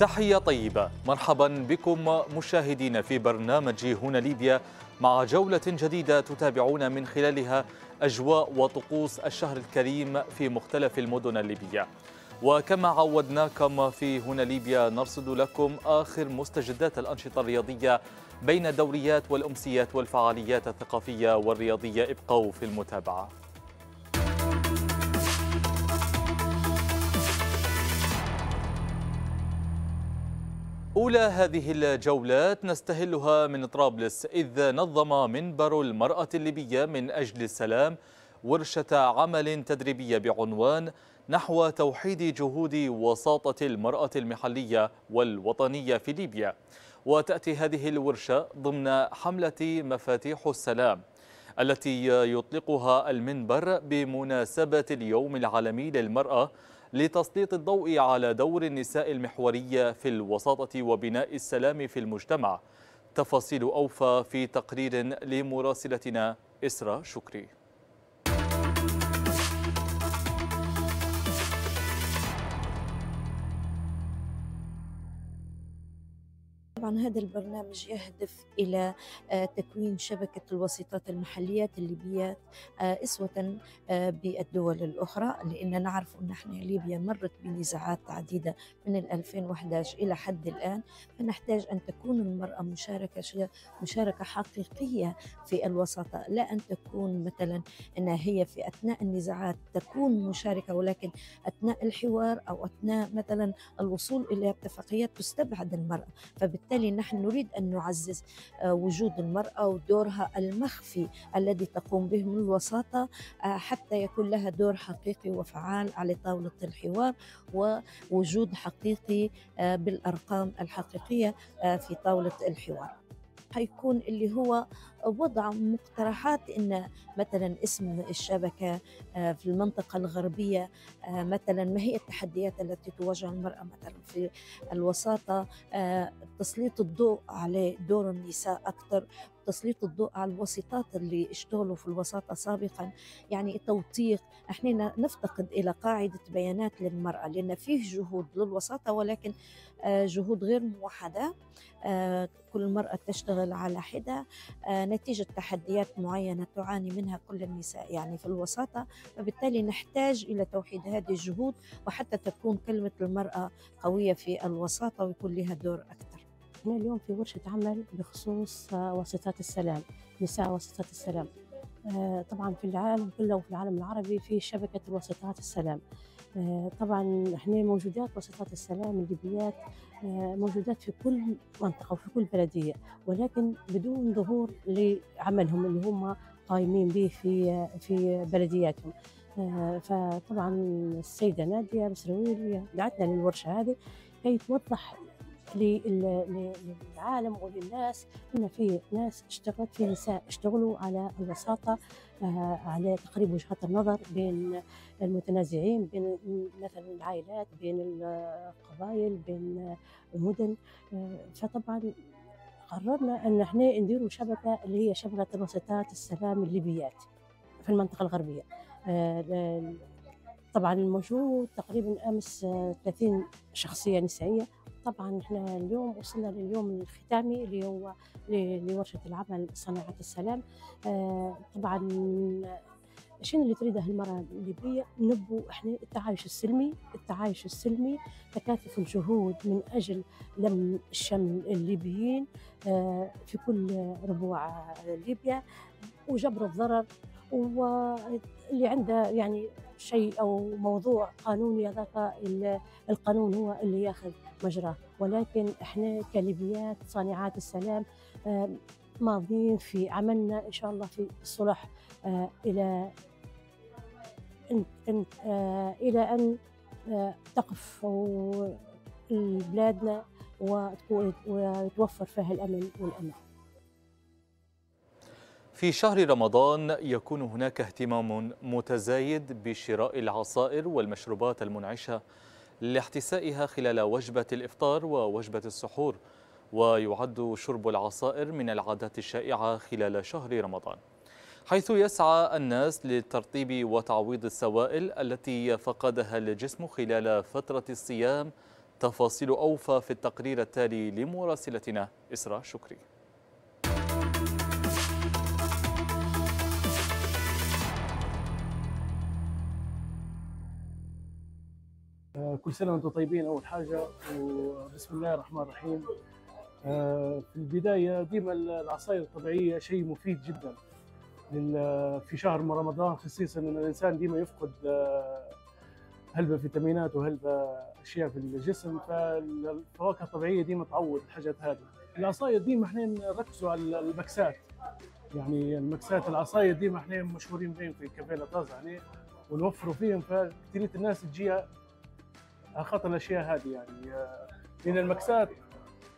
تحية طيبة. مرحبا بكم مشاهدين في برنامج هنا ليبيا مع جولة جديدة تتابعون من خلالها أجواء وطقوس الشهر الكريم في مختلف المدن الليبية. وكما عودناكم في هنا ليبيا نرصد لكم آخر مستجدات الأنشطة الرياضية بين الدوريات والأمسيات والفعاليات الثقافية والرياضية. ابقوا في المتابعة. أولى هذه الجولات نستهلها من طرابلس إذ نظم منبر المرأة الليبية من أجل السلام ورشة عمل تدريبية بعنوان نحو توحيد جهود وساطة المرأة المحلية والوطنية في ليبيا. وتأتي هذه الورشة ضمن حملة مفاتيح السلام التي يطلقها المنبر بمناسبة اليوم العالمي للمرأة لتسليط الضوء على دور النساء المحورية في الوساطة وبناء السلام في المجتمع. تفاصيل أوفى في تقرير لمراسلتنا إسرى شكري. طبعا هذا البرنامج يهدف إلى تكوين شبكة الوسيطات المحليات الليبيات أسوة بالدول الأخرى لأن نعرف أن إحنا ليبيا مرت بنزاعات عديدة من 2011 إلى حد الآن. فنحتاج أن تكون المرأة مشاركة مشاركة حقيقية في الوساطة لا أن تكون مثلا أنها هي في أثناء النزاعات تكون مشاركة ولكن أثناء الحوار أو أثناء مثلا الوصول إلى اتفاقيات تستبعد المرأة. فبالتالي وبالتالي نحن نريد أن نعزز وجود المرأة ودورها المخفي الذي تقوم به من الوساطة حتى يكون لها دور حقيقي وفعال على طاولة الحوار ووجود حقيقي بالأرقام الحقيقية في طاولة الحوار. حيكون اللي هو وضع مقترحات إن مثلا اسم الشبكة في المنطقة الغربية مثلا ما هي التحديات التي تواجه المرأة مثلا في الوساطة؟ تسليط الضوء على دور النساء أكثر تسليط الضوء على الوسيطات اللي اشتغلوا في الوساطة سابقا. يعني توثيق. إحنا نفتقد إلى قاعدة بيانات للمرأة لأن فيه جهود للوساطة ولكن جهود غير موحدة. كل مرأة تشتغل على حدة. نتيجة تحديات معينة تعاني منها كل النساء يعني في الوساطة فبالتالي نحتاج إلى توحيد هذه الجهود وحتى تكون كلمة المرأة قوية في الوساطة ويكون لها دور أكثر. إحنا اليوم في ورشة عمل بخصوص وسيطات السلام نساء وسيطات السلام. طبعا في العالم كله وفي العالم العربي في شبكة وسيطات السلام. طبعا إحنا موجودات وسيطات السلام الليبيات موجودات في كل منطقة وفي كل بلدية ولكن بدون ظهور لعملهم اللي هم قايمين به في في بلدياتهم. فطبعا السيدة نادية بسرويل دعتنا للورشة هذه كي توضح للعالم وللناس إن في ناس اشتغلت في نساء اشتغلوا على الوساطة على تقريب وجهات النظر بين المتنازعين بين مثلا العائلات بين القبائل بين المدن. فطبعا قررنا أن إحنا نديروا شبكة اللي هي شبكة الوسيطات السلام الليبيات في المنطقة الغربية. طبعا موجود تقريبا أمس 30 شخصية نسائية. طبعا إحنا اليوم وصلنا لليوم الختامي اللي هو لورشة العمل صناعة السلام. آه طبعا شنو اللي تريده المرأة الليبية؟ نبو إحنا التعايش السلمي التعايش السلمي تكاتف الجهود من أجل لم الشمل الليبيين آه في كل ربوع ليبيا. وجبر الضرر واللي عنده يعني شيء أو موضوع قانوني هذاك القانون هو اللي ياخذ مجراه. ولكن إحنا كليبيات صانعات السلام ماضيين في عملنا إن شاء الله في الصلح إلى ان إلى أن تقف بلادنا ويتوفر فيها الأمن والأمان. في شهر رمضان يكون هناك اهتمام متزايد بشراء العصائر والمشروبات المنعشة لاحتسائها خلال وجبة الإفطار ووجبة السحور ويعد شرب العصائر من العادات الشائعة خلال شهر رمضان. حيث يسعى الناس للترطيب وتعويض السوائل التي فقدها الجسم خلال فترة الصيام. تفاصيل أوفى في التقرير التالي لمراسلتنا إسراء شكري. كل سنة وأنتم طيبين أول حاجة وبسم الله الرحمن الرحيم. آه، في البداية ديما العصائر الطبيعية شيء مفيد جدا في شهر رمضان خصيصا إن الإنسان ديما يفقد آه، هلبة فيتامينات وهلبة أشياء في الجسم فالفواكه الطبيعية ديما تعوض الحاجات هذه. العصائر ديما إحنا نركزوا على المكسات. يعني المكسات العصائر ديما إحنا مشهورين بهم في كافيه طازه يعني ونوفروا فيهم فكثير الناس تجيها على خاطر الأشياء هذه يعني آه، لأن المكسات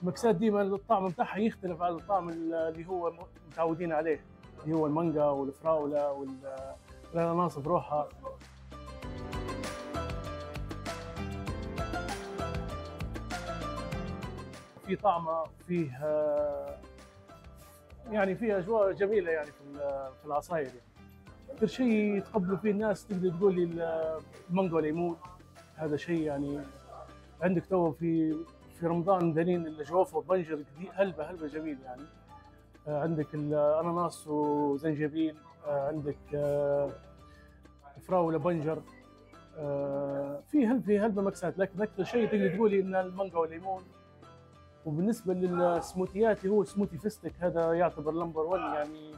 المكسات ديما الطعم بتاعها يختلف عن الطعم اللي هو متعودين عليه اللي هو المانجا والفراولة وال- والأناناس بروحها. في طعمه فيه آه، يعني فيه أجواء جميلة يعني في ال- في العصاير يعني. أكثر شيء يتقبلوا فيه الناس تقدر تقول لي المانجا والليمون. هذا شيء يعني عندك تو في في رمضان دليل الجوافه والبنجر هلبة هلبة جميل يعني. آه، عندك الاناناس وزنجبيل آه، عندك آه، فراولة بنجر. في هل في هلبة مكسات لكن أكثر شيء تقدر تقولي إن المانجا والليمون. وبالنسبة للسموتيات هو سموتي فيستك هذا يعتبر number 1 يعني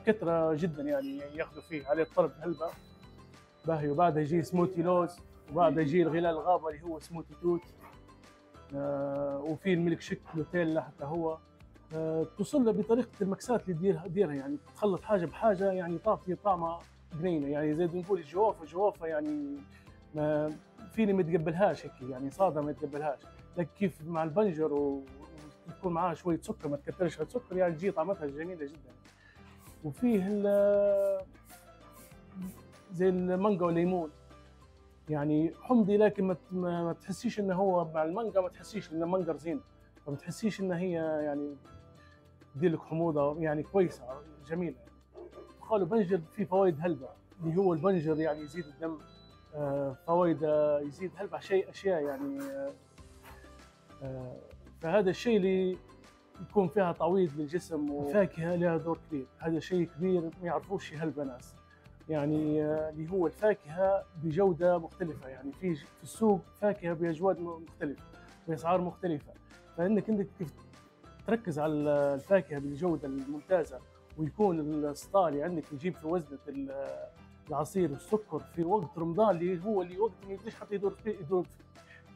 بكثرة جدا يعني ياخذوا فيه عليه الطلب هلبة. باهي وبعدها يجي سموتي لوز وبعدها يجي الغلال الغابة اللي هو سموتي توت. آه وفي الميلك شيك نوتيلا حتى هو. آه توصل له بطريقة المكسات اللي ديرها ديرها يعني تخلط حاجة بحاجة يعني تعطي طعمه جنينة يعني زي نقول الجوافة جوافة يعني ما فيني ما تقبلهاش هيك يعني صادة ما تقبلهاش. لكن كيف مع البنجر ويكون معاه شوية سكر ما تكترش السكر يعني تجي طعمتها جميلة جدا. وفيه زي المانجا والليمون. يعني حمضي لكن ما تحسيش انه هو مع المانجا ما تحسيش انه مانجا رزين. ما تحسيش إن هي يعني تدير لك حموضة يعني كويسة جميلة. قالوا بنجر فيه فوائد هلبة اللي هو البنجر يعني يزيد الدم آه، فوائد آه، يزيد هلبة شيء أشياء يعني آه، فهذا الشيء اللي يكون فيها تعويض للجسم وفاكهه لها دور كبير. هذا شيء كبير ما يعرفوش هلبة ناس. يعني آه، اللي هو الفاكهة بجودة مختلفة. يعني في في السوق فاكهة بأجواد مختلفة بأسعار مختلفة. فإنك أنت كيف تركز على الفاكهة بالجودة الممتازة ويكون السطالي عندك يجيب في وزنة ال- العصير والسكر في وقت رمضان اللي هو اللي وقت ما يقدرش حتى يدور فيه يدور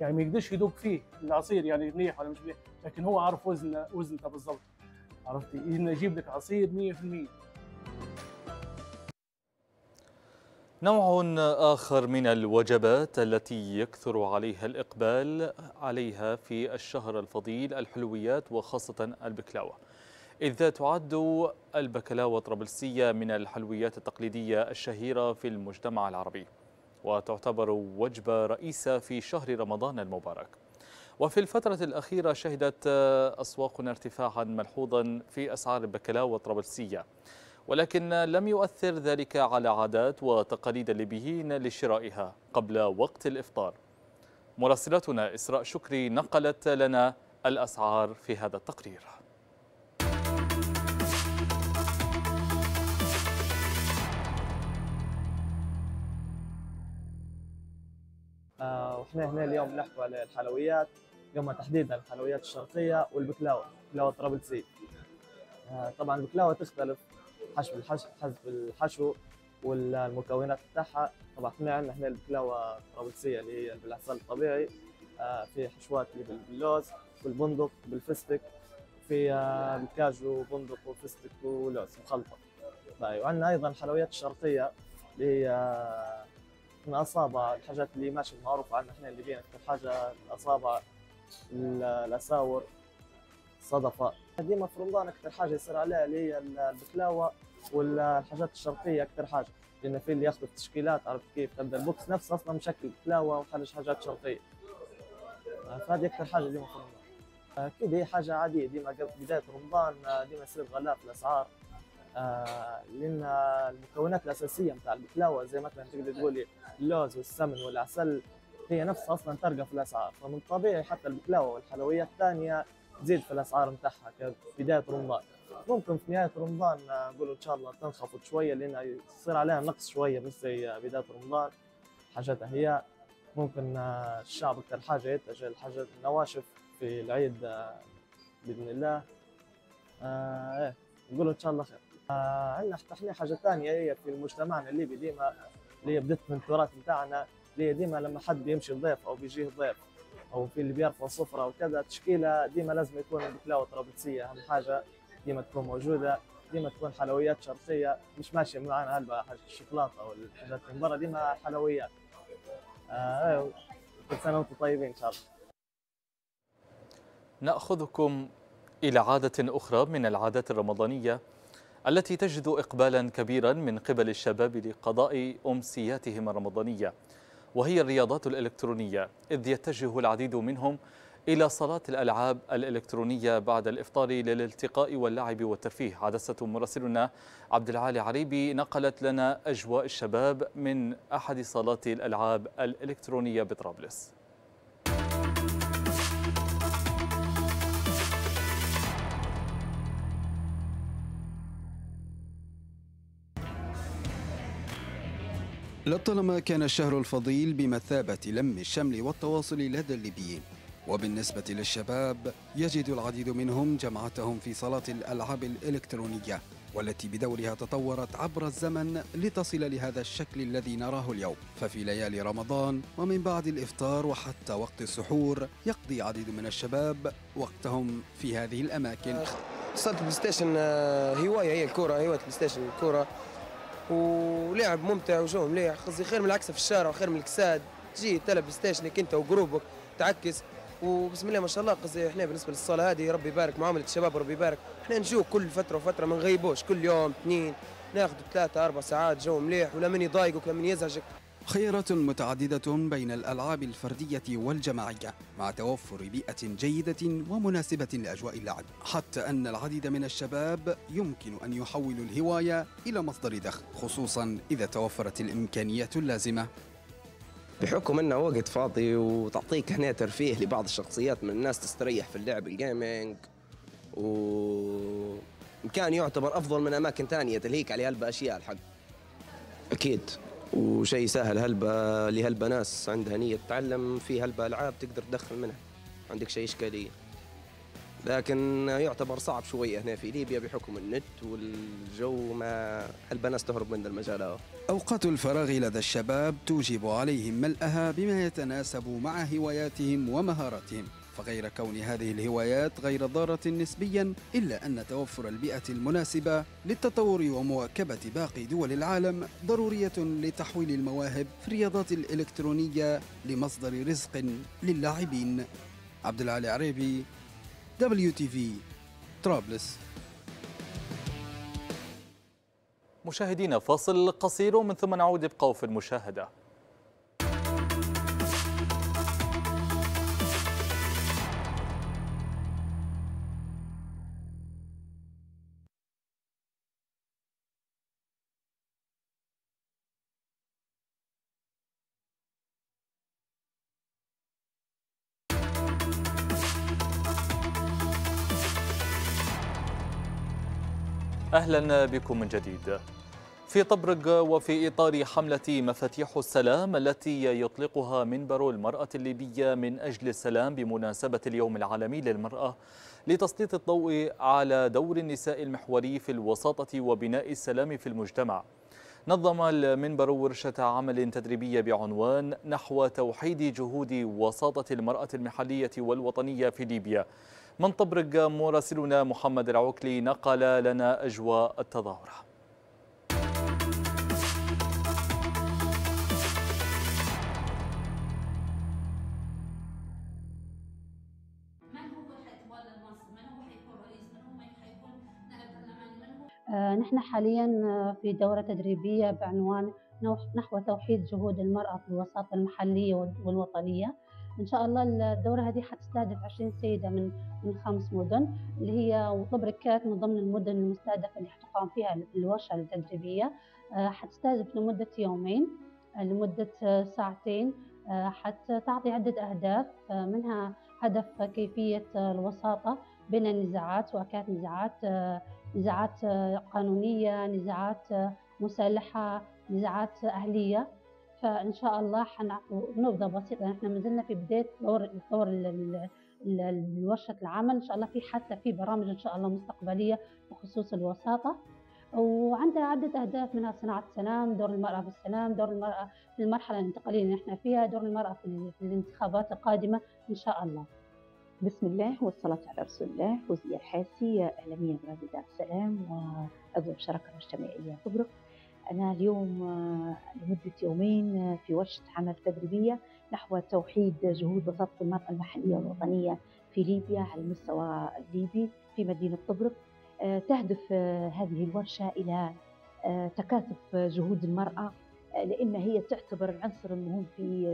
يعني ما يقدرش يذوق فيه العصير يعني منيح ولا مش منيح لكن هو عارف وزنه وزنته بالضبط. عرفتي؟ إنه يجيب لك عصير 100% نوع آخر من الوجبات التي يكثر عليها الإقبال عليها في الشهر الفضيل الحلويات وخاصة البكلاوة. إذ تعد البكلاوة الطرابلسية من الحلويات التقليدية الشهيرة في المجتمع العربي وتعتبر وجبة رئيسة في شهر رمضان المبارك. وفي الفترة الأخيرة شهدت أسواقنا ارتفاعا ملحوظا في أسعار البكلاوة الطرابلسية. ولكن لم يؤثر ذلك على عادات وتقاليد الليبيين لشرائها قبل وقت الإفطار. مراسلتنا إسراء شكري نقلت لنا الأسعار في هذا التقرير. وإحنا هنا اليوم نحكوا على الحلويات اليوم تحديدا الحلويات الشرقية والبكلاوة البكلاوه الطرابلسيه آه، طبعا البكلاوة تختلف. حسب الحشو حسب الحشو والمكونات بتاعها. طبعا إحنا عندنا هنا البكلاوه الطرابلسيه اللي هي بالعسل الطبيعي آه، في حشوات اللي باللوز بالبندق بالفستق في آه، بالكاجو بندق وفستق ولوز مخلطة. طيب وعندنا أيضا الحلويات الشرقيه اللي هي آه، من أصابع الحاجات اللي ماشي معروفة عندنا إحنا اللي بينا. أكثر حاجة الاصابع ال- الأساور. الصدفة. ديما في رمضان أكثر حاجة يصير عليها اللي هي البكلاوة والحاجات الشرقية أكثر حاجة. لأن في اللي ياخذوا التشكيلات عرفت كيف؟ تبدا البوكس نفسه أصلا مشكل بكلاوة وحاجه حاجات شرقية. فهذه أكثر حاجة ديما في رمضان. أكيد هي حاجة عادية ديما قبل بداية رمضان ديما يصير غلاء في الأسعار. آه، لأن المكونات الأساسية نتاع البكلاوة زي مثلا تقدر تقولي اللوز والسمن والعسل هي نفسها أصلا ترقى في الأسعار. فمن الطبيعي حتى البقلاوه والحلويات الثانية تزيد في الأسعار نتاعها كبدايه رمضان. ممكن في نهاية رمضان نقول إن شاء الله تنخفض شوية لأن يصير عليها نقص شوية بس زي بداية رمضان. حاجتها هي ممكن الشعب أكثر حاجة يتجه لحاجه النواشف في العيد بإذن الله. آه إيه نقول إن شاء الله خير. آه عندنا إحنا حاجة ثانية هي في مجتمعنا الليبي ديما اللي بدت من التراث بتاعنا اللي ديما لما حد بيمشي ضيف أو بيجيه ضيف أو في اللي بيرفع صفرة وكذا تشكيلة ديما لازم يكون بكلاوه طرابلسيه أهم حاجة ديما تكون موجودة ديما تكون حلويات شرقية. مش ماشية معنا هلبة حاجة الشوكولاتة أو الحاجات من برا ديما حلويات. آه أيوه. كل سنة وأنتم طيبين إن شاء الله. نأخذكم إلى عادة أخرى من العادات الرمضانية التي تجد اقبالا كبيرا من قبل الشباب لقضاء امسياتهم الرمضانية. وهي الرياضات الإلكترونية إذ يتجه العديد منهم إلى صلاة الألعاب الإلكترونية بعد الإفطار للالتقاء واللعب والترفيه. عدسة مراسلنا عبد العالي عريبي نقلت لنا أجواء الشباب من أحد صالات الألعاب الإلكترونية بطرابلس. لطالما كان الشهر الفضيل بمثابة لم الشمل والتواصل لدى الليبيين. وبالنسبة للشباب يجد العديد منهم جمعتهم في صالات الألعاب الإلكترونية والتي بدورها تطورت عبر الزمن لتصل لهذا الشكل الذي نراه اليوم. ففي ليالي رمضان ومن بعد الإفطار وحتى وقت السحور يقضي عديد من الشباب وقتهم في هذه الأماكن. صالات ال PlayStation آه، هواية هي الكورة هواية ال PlayStation الكورة. ولعب ممتع وجو مليح. قصدي خير من العكسة في الشارع وخير من الكساد. تجي تلعب ستيشنك انت وجروبك تعكس. وبسم الله ما شاء الله قصدي إحنا بالنسبة للصالة هذه ربي يبارك معامله الشباب ربي يبارك. إحنا نجيو كل فترة وفترة ما نغيبوش كل يوم اثنين ناخذ ثلاثة أربع ساعات جو مليح. ولا من يضايقك ولا من يزعجك. خيارات متعددة بين الألعاب الفردية والجماعية مع توفر بيئة جيدة ومناسبة لأجواء اللعب. حتى أن العديد من الشباب يمكن أن يحولوا الهواية إلى مصدر دخل خصوصا إذا توفرت الإمكانيات اللازمة. بحكم أنه وقت فاضي وتعطيك هنا ترفيه لبعض الشخصيات من الناس تستريح في اللعب الجيمنج و كان يعتبر أفضل من أماكن ثانية تلهيك على هلبة أشياء الحق. أكيد. وشيء سهل هلبة لهلبة ناس عندها نية تتعلم في هلبة ألعاب تقدر تدخل منها. عندك شيء إشكالية. لكن يعتبر صعب شوية هنا في ليبيا بحكم النت والجو ما البناس تهرب من المجال أوقات الفراغ لدى الشباب توجب عليهم ملأها بما يتناسب مع هواياتهم ومهاراتهم. فغير كون هذه الهوايات غير ضارة نسبيا إلا أن توفر البيئة المناسبة للتطور ومواكبة باقي دول العالم ضرورية لتحويل المواهب في الرياضات الإلكترونية لمصدر رزق للاعبين. عبد العالي عريبي دبليو تي في طرابلس. مشاهدينا فاصل قصير ومن ثم نعود ابقوا في المشاهدة. أهلا بكم من جديد. في طبرق وفي إطار حملة مفاتيح السلام التي يطلقها منبر المرأة الليبية من أجل السلام بمناسبة اليوم العالمي للمرأة لتسليط الضوء على دور النساء المحوري في الوساطة وبناء السلام في المجتمع. نظم المنبر ورشة عمل تدريبية بعنوان نحو توحيد جهود وساطة المرأة المحلية والوطنية في ليبيا. من طبرق مراسلنا محمد العوكلي نقل لنا أجواء التظاهرة. آه، نحن حاليا في دورة تدريبية بعنوان نحو توحيد جهود المرأة في الوساطة المحلية والوطنية. إن شاء الله الدورة هذه حتستهدف 20 سيدة من من خمس مدن اللي هي وطبركات من ضمن المدن المستهدفة اللي حتقام فيها الورشة التدريبية. آه، حتستهدف لمدة يومين آه، لمدة ساعتين حتى تعطي عدة أهداف منها هدف كيفية الوساطة بين النزاعات كانت نزاعات نزاعات قانونية نزاعات مسلحة نزاعات أهلية. فإن شاء الله حنعطوا نبذة بسيطة. إحنا ما زلنا في بداية دور دور ورشة العمل. إن شاء الله في حتى في برامج إن شاء الله مستقبلية بخصوص الوساطة. وعندنا عدة أهداف منها صناعة السلام دور المرأة في السلام دور المرأة في المرحلة الانتقالية اللي إحنا فيها دور المرأة في الانتخابات القادمة إن شاء الله. بسم الله والصلاة على رسول الله. فوزية الحاسي إعلامية برادة دار السلام وعضو الشراكة المجتمعية طبرق أنا اليوم لمدة يومين في ورشة عمل تدريبية نحو توحيد جهود وساطة المرأة المحلية والوطنية في ليبيا على المستوى الليبي في مدينة طبرق. تهدف هذه الورشة إلى تكاثف جهود المرأة لأن هي تعتبر العنصر المهم في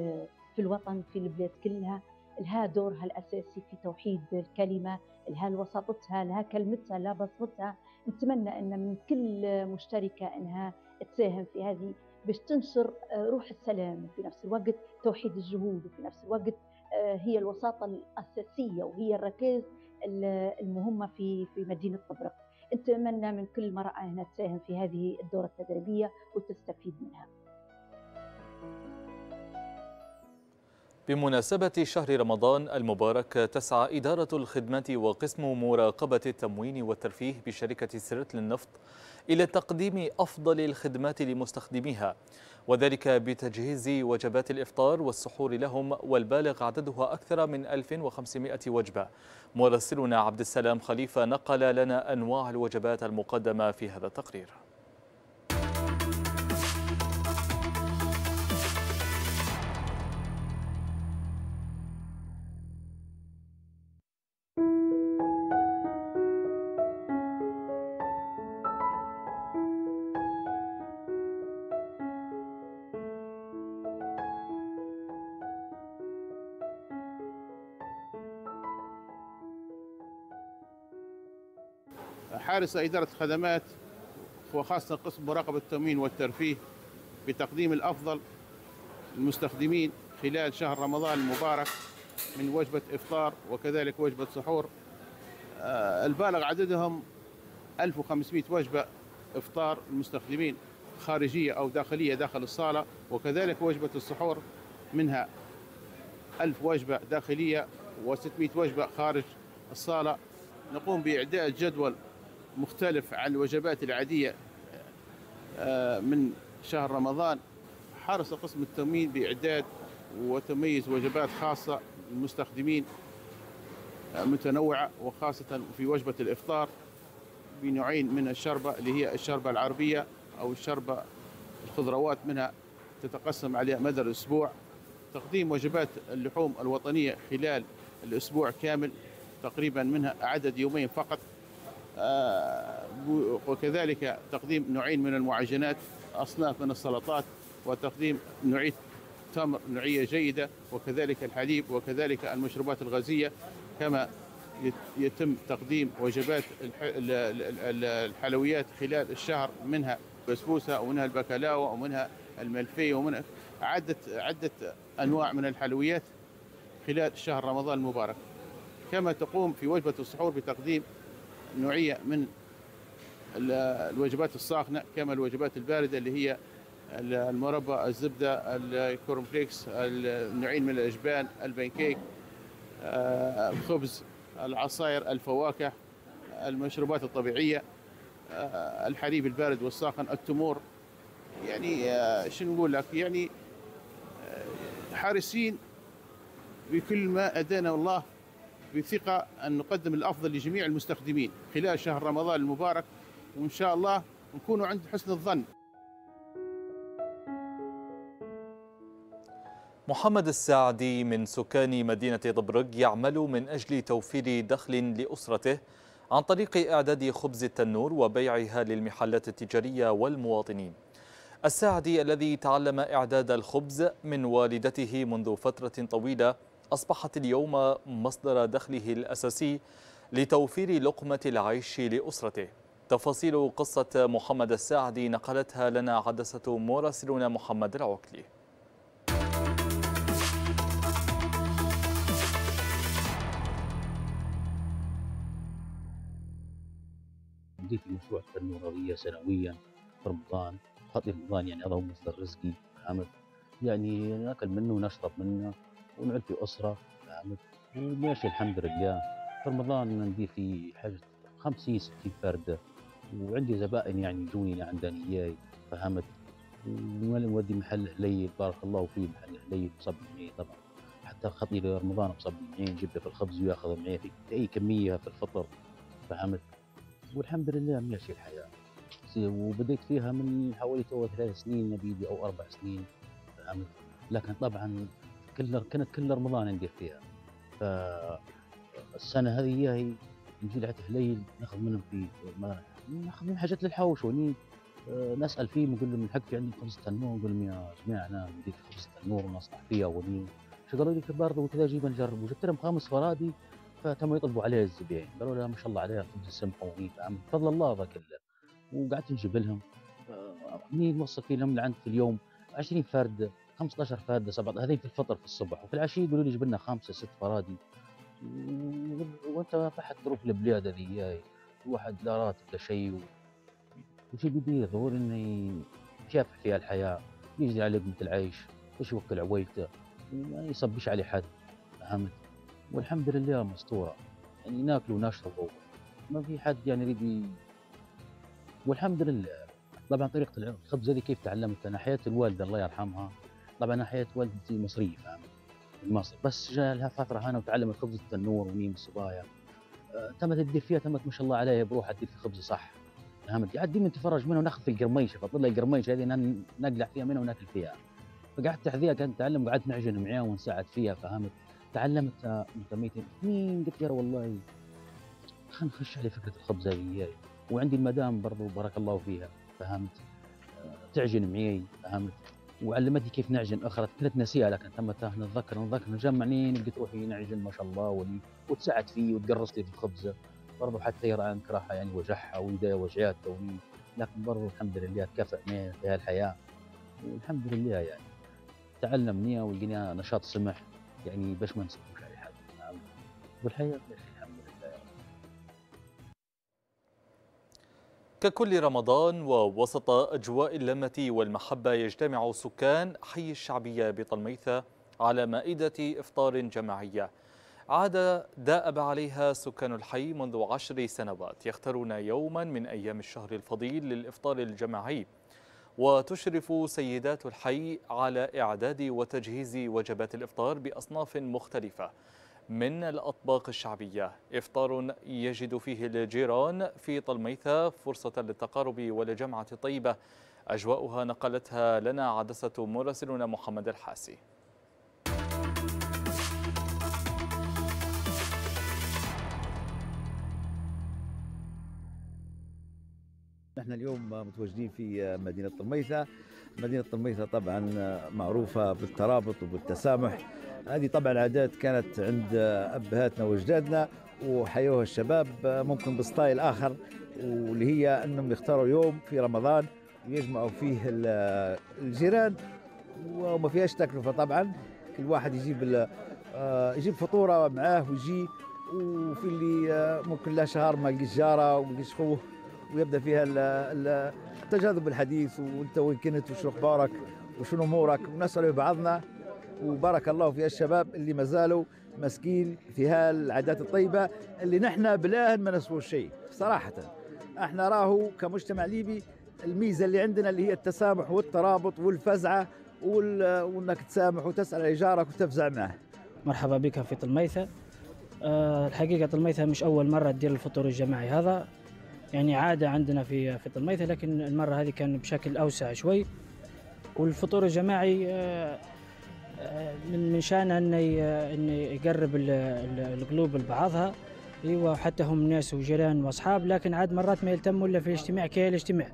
في الوطن في البلاد كلها. لها دورها الأساسي في توحيد الكلمة لها وساطتها لها كلمتها لها بصمتها. نتمنى أن من كل مشتركة أنها تساهم في هذه باش تنشر روح السلام وفي نفس الوقت توحيد الجهود وفي نفس الوقت هي الوساطة الأساسية وهي الركائز المهمة في في مدينة طبرق نتمنى من كل مرأة أنها تساهم في هذه الدورة التدريبية وتستفيد منها. بمناسبة شهر رمضان المبارك تسعى إدارة الخدمات وقسم مراقبة التموين والترفيه بشركة سرت للنفط إلى تقديم أفضل الخدمات لمستخدميها وذلك بتجهيز وجبات الإفطار والسحور لهم والبالغ عددها أكثر من 1500 وجبة. مراسلنا عبد السلام خليفة نقل لنا أنواع الوجبات المقدمة في هذا التقرير. حارس إدارة الخدمات وخاصة قسم مراقبة التموين والترفيه بتقديم الأفضل للمستخدمين خلال شهر رمضان المبارك من وجبة إفطار وكذلك وجبة سحور. البالغ عددهم 1500 وجبة إفطار المستخدمين خارجية أو داخلية داخل الصالة وكذلك وجبة السحور منها 1000 وجبة داخلية و600 وجبة خارج الصالة. نقوم بإعداد جدول مختلف عن الوجبات العادية من شهر رمضان. حرص قسم التموين بإعداد وتميز وجبات خاصة للمستخدمين متنوعة وخاصة في وجبة الإفطار بنوعين من الشربة اللي هي الشربة العربية أو الشربة الخضروات منها تتقسم على مدى الأسبوع. تقديم وجبات اللحوم الوطنية خلال الأسبوع كامل تقريبا منها عدد يومين فقط. وكذلك تقديم نوعين من المعجنات أصناف من السلطات وتقديم نوعية تمر نوعية جيدة وكذلك الحليب وكذلك المشروبات الغازية كما يتم تقديم وجبات الحلويات خلال الشهر منها بسبوسة ومنها البكلاوة ومنها الملفية ومنها عدة عدة أنواع من الحلويات خلال شهر رمضان المبارك. كما تقوم في وجبة السحور بتقديم نوعية من الوجبات الساخنة كما الوجبات الباردة اللي هي المربى الزبدة الكورنفليكس النوعين من الأجبان البنكيك الخبز العصائر الفواكه المشروبات الطبيعية الحليب البارد والساخن التمور. يعني شنو نقول لك؟ يعني حارسين بكل ما أدانا الله بثقة أن نقدم الأفضل لجميع المستخدمين خلال شهر رمضان المبارك وإن شاء الله نكونوا عند حسن الظن. محمد الساعدي من سكان مدينة ضبرق يعمل من أجل توفير دخل لأسرته عن طريق إعداد خبز التنور وبيعها للمحلات التجارية والمواطنين. الساعدي الذي تعلم إعداد الخبز من والدته منذ فترة طويلة أصبحت اليوم مصدر دخله الأساسي لتوفير لقمة العيش لأسرته. تفاصيل قصة محمد الساعدي نقلتها لنا عدسة مراسلنا محمد العوكلي مدير المشروع الفني سنويا في رمضان. خاطر رمضان يعني هذا هو مصدر رزقي عمل يعني نأكل منه ونشرب منه. ونعد في أسرة. فهمت وماشي الحمد لله. في رمضان ندير في حاجة 50 60 فرد. وعندي زبائن يعني يجوني لعندنا إياي فهمت؟ ونودي محل حليل بارك الله فيه محل حليل مصب معي طبعا. حتى خطير رمضان مصب معي نجيب في الخبز وياخذ معي في أي كمية في الفطر فهمت؟ والحمد لله ماشي الحياة. وبديت فيها من حوالي تو ثلاث سنين نبيدي أو أربع سنين فهمت؟ لكن طبعا كل كانت كل رمضان ندير فيها. فالسنه هذه هي نجي لعت حليل ناخذ منهم في ناخذ من حاجات للحوش وني آه، نسأل فيه نقول لهم الحق في عندنا خبز تنور نقول لهم يا جماعة أنا ندير خبز تنور ونصنع فيها وني. شو قالوا لي؟ برضه وكذا جيب نجرب. وجبت لهم خمس فرادي فتموا يطلبوا عليه الزباين قالوا لي ما شاء الله عليها خبز السمحة وني بفضل الله ذا كله وقعدت نجيب لهم. هني نوصل فيه لهم لعند في اليوم 20 فرد. 15 فرد 17 هذه في الفطر في الصبح وفي العشية يقولوا لي جيب لنا خمسة ست فرادي وانت تحت ظروف البلاد هذه واحد لا راتب لا شيء وش بيدير ظهور إنه يكافح فيها الحياة؟ يجري على لقمه العيش يوكل عويلته ما يصبش عليه حد فهمت؟ والحمد لله مستورة. يعني ناكل ونشرب ما في حد يعني يريد والحمد لله. طبعا طريقة الخبز هذه كيف تعلمتها أنا حياة الوالدة الله يرحمها. طبعا أنا حياة والدتي مصرية من مصر. بس جاء لها فترة هنا وتعلمت خبز التنور ونيم الصبايا. أه تمت تدير فيها تمت ما شاء الله عليها بروحها تدير في خبز صح. فهمت؟ قاعد ديما نتفرج منها وناخذ في القرميشة فطلع القرميشة هذه نقلع فيها منها وناكل فيها. فقعدت تحذيها كانت تعلم وقعدت نعجن معاها ونساعد فيها فهمت؟ تعلمت متميتين مين قلت يا والله. خلينا نخش على فكرة الخبز هذه وعندي المدام برضو بارك الله فيها فهمت؟ تعجن معي فهمت؟ وعلمتني كيف نعجن اخرت كنت نسيها لكن تم نتذكر نتذكر نجمعني نبقى تروحي نعجن ما شاء الله ولي وتساعد فيه وتقرص لي في الخبزة. برضو حتى يرى عن كراهه يعني وجعها ويديها وجعات لكن برضو الحمد لله معي في هالحياة. والحمد لله يعني. تعلمني ولقينا نشاط سمح. يعني باش ما نسكتوش على حد نعم. ككل رمضان ووسط أجواء اللمة والمحبة يجتمع سكان حي الشعبية بطلميثة على مائدة إفطار جماعية. عادة داءب عليها سكان الحي منذ عشر سنوات يختارون يوما من أيام الشهر الفضيل للإفطار الجماعي. وتشرف سيدات الحي على إعداد وتجهيز وجبات الإفطار بأصناف مختلفة. من الأطباق الشعبية. إفطار يجد فيه الجيران في طلميثة فرصة للتقارب ولجمعة طيبة. أجواؤها نقلتها لنا عدسة مراسلنا محمد الحاسي. نحن اليوم متواجدين في مدينة طلميثة مدينة طلميثة طبعا معروفة بالترابط وبالتسامح. هذه طبعا عادات كانت عند أبهاتنا وأجدادنا وحيوها الشباب ممكن بستايل آخر واللي هي أنهم يختاروا يوم في رمضان ويجمعوا فيه الجيران وما فيهاش تكلفة طبعا. كل واحد يجيب يجيب فطورة معاه ويجي وفي اللي ممكن له شهر ما لقيش جارة وما خوه. ويبدأ فيها التجاذب الحديث وانت وين كنت وشو أخبارك وشنو أمورك. ونسأل بعضنا وبارك الله في الشباب اللي ما زالوا ماسكين في هالعادات الطيبة اللي نحن بلاهن ما نسووا شيء. صراحة إحنا راهو كمجتمع ليبي الميزة اللي عندنا اللي هي التسامح والترابط والفزعة وانك تسامح وتسأل على جارك وتفزع معه. مرحبا بك في طلميثة. أه الحقيقة طلميثة مش أول مرة تدير الفطور الجماعي هذا. يعني عادة عندنا في في طلميثة لكن المرة هذه كان بشكل أوسع شوي. والفطور الجماعي من من شأنه إنه يقرب القلوب لبعضها. أيوه حتى هم ناس وجيران وأصحاب لكن عاد مرات ما يلتموا إلا في الاجتماع كي الاجتماع.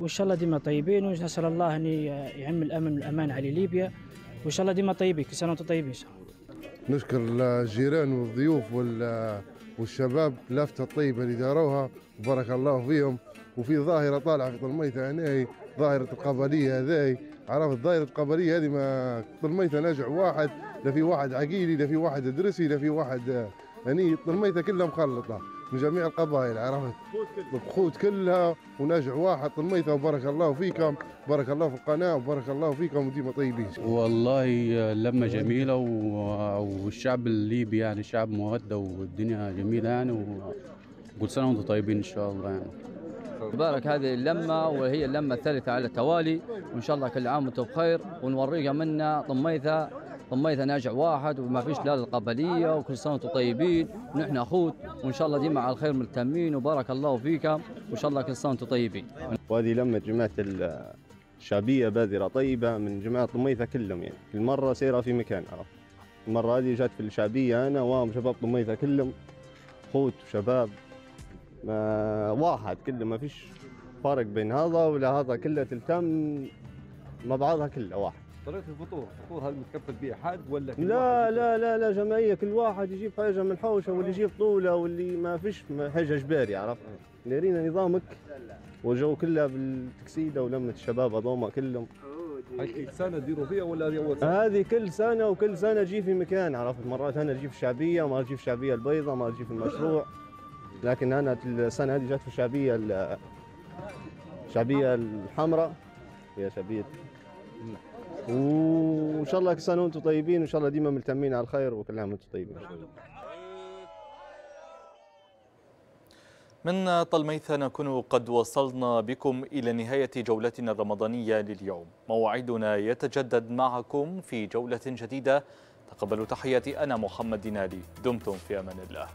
وإن شاء الله ديما طيبين ونسأل الله أن يعم الأمن والأمان على ليبيا. وإن شاء الله ديما طيبين كل سنه وأنتم طيبين نشكر الجيران والضيوف والشباب لافته الطيبه اللي داروها وبارك الله فيهم. وفي ظاهرة طالعة في طلميته هنا ظاهرة القبليه هذه عرفت ظاهرة القبليه هذه ما طلميته ناجع واحد. لا في واحد عقيلي لا في واحد ادرسي لا في واحد هني طلميته كلها مخلطة. من جميع القبائل عرفت؟ البخوت كلها ونجع واحد طلميثة وبارك الله فيكم. بارك الله في القناة وبارك الله فيكم وديما طيبين. والله لمة جميلة و- والشعب الليبي يعني شعب مودة والدنيا جميلة يعني وكل سنة وأنتم طيبين إن شاء الله يعني. مبارك هذه اللمة وهي اللمة الثالثة على التوالي. وإن شاء الله كل عام وأنتم بخير ونوريها منا طميثة طميثة ناجع واحد وما فيش لا القبلية وكل سنة وأنتم طيبين. ونحن أخوت وإن شاء الله ديما على الخير ملتمين وبارك الله فيكم وإن شاء الله كل سنة وأنتم طيبين. وهذه لمة جماعة الشعبية بادرة طيبة من جماعة طميثة كلهم يعني. كل مرة سيرة في مكان عرفت؟ المرة هذه جات في الشعبية أنا وهم شباب طميثة كلهم خوت وشباب ما واحد كلهم ما فيش فرق بين هذا ولا هذا كله تلتم مع بعضها كلها واحد. طريقة الفطور الفطور هل متكفل به حد ولا كل لا لا لا لا جمعية كل واحد يجيب حاجة من الحوشة واللي يجيب طولة واللي ما فيش حاجة إجباري عرفت؟ دايرين نظامك والجو كله بالتكسيدة ولمة الشباب هذوما كلهم. هاي كل سنة تديروا فيها ولا هذه سنة؟ هذه كل سنة وكل سنة تجي في مكان عرفت؟ مرات أنا أجي في الشعبية مرات أجي في الشعبية البيضاء مرات أجي في المشروع. لكن أنا السنة هذه جات في الشعبية ال- الشعبية الحمراء هي شعبية وإن شاء الله كل سنة وأنتم طيبين وإن شاء الله ديما ملتمين على الخير وكل عام وأنتم طيبين. من طلميثة نكون قد وصلنا بكم إلى نهاية جولتنا الرمضانية لليوم. موعدنا يتجدد معكم في جولة جديدة. تقبلوا تحياتي أنا محمد دينالي. دمتم في أمان الله.